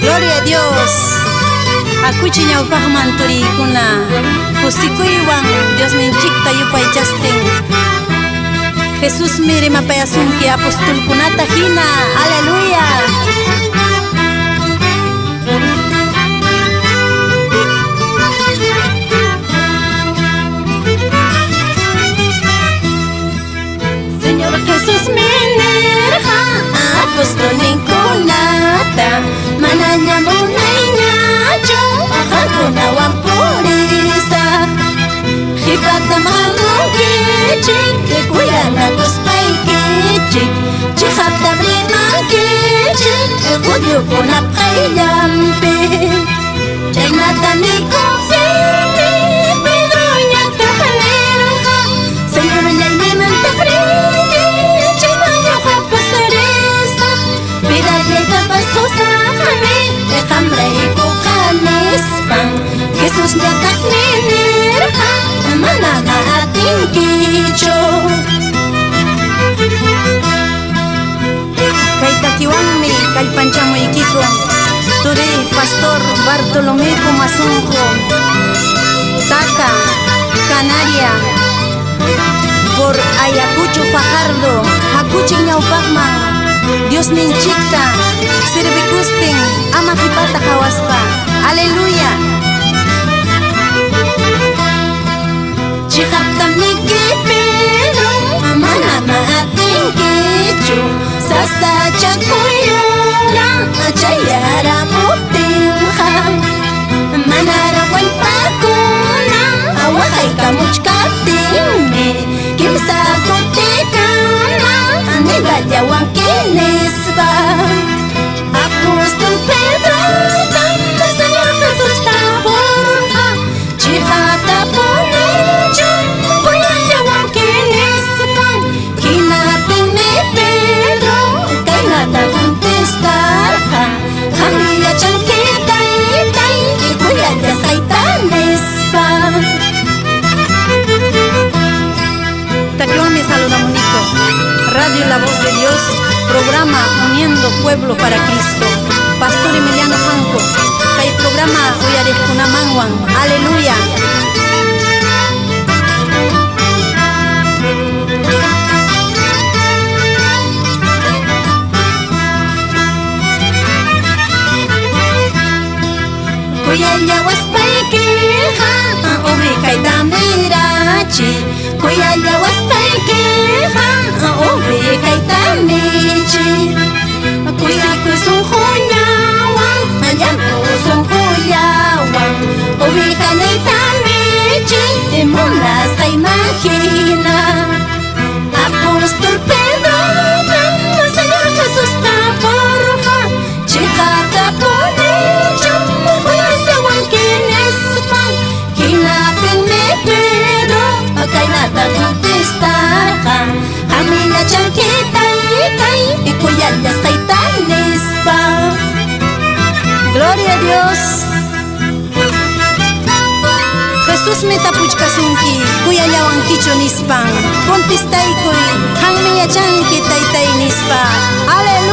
Gloria a Dios. Akuchi ñawpaqman turiykuna kusikuywan Dios ninchikta yupay chastin Jesús mire mapayasunki apostolkunata hina. Aleluya qudyukuna qayllampi chaynata nikufimi Pedro ñataqniruqa Señor llaymanta friki chaymañuqa pasarisaq Pidallayta pasqusaqmi qamraykuqanispan Jesús ñataqninirqa manama atinkichu Kay Bartolomé Comasunjo Taca, Canaria Por Ayacucho Fajardo Hakuchi Ñaupakman Dios ninchikta Sirvikustin Ama kipata kawaspa Aleluya Apus tu pedra, tantas de la Pueblo para Cristo. Pastor Emiliano Franco. Kay programa Uyarikunamanwan. Aleluya. Gloria a Dios. Jesús meta puchkasunki, kuya yawan kicho nispan, kontistai kui, hangmi yachanki taitai nispa. Aleluya.